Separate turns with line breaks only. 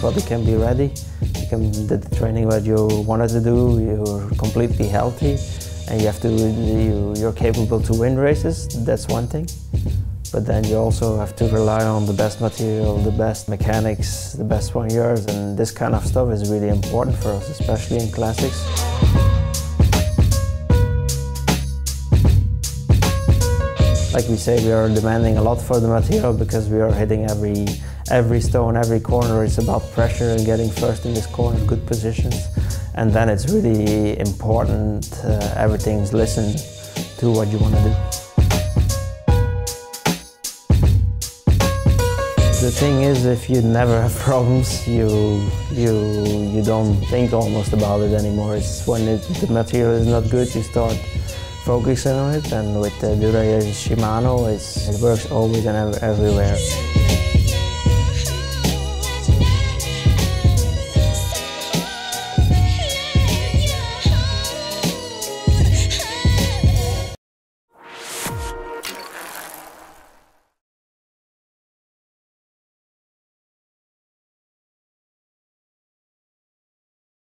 body can be ready. You can do the training that you wanted to do. You're completely healthy, and you have to. You, you're capable to win races. That's one thing. But then you also have to rely on the best material, the best mechanics, the best soigneurs, and this kind of stuff is really important for us, especially in classics. Like we say, we are demanding a lot for the material because we are hitting every every stone, every corner. It's about pressure and getting first in this corner, good positions. And then it's really important, uh, everything's listened to what you want to do. The thing is, if you never have problems, you you you don't think almost about it anymore. It's when it, the material is not good, you start focusing on it. And with the Dura Shimano, it works always and ev everywhere.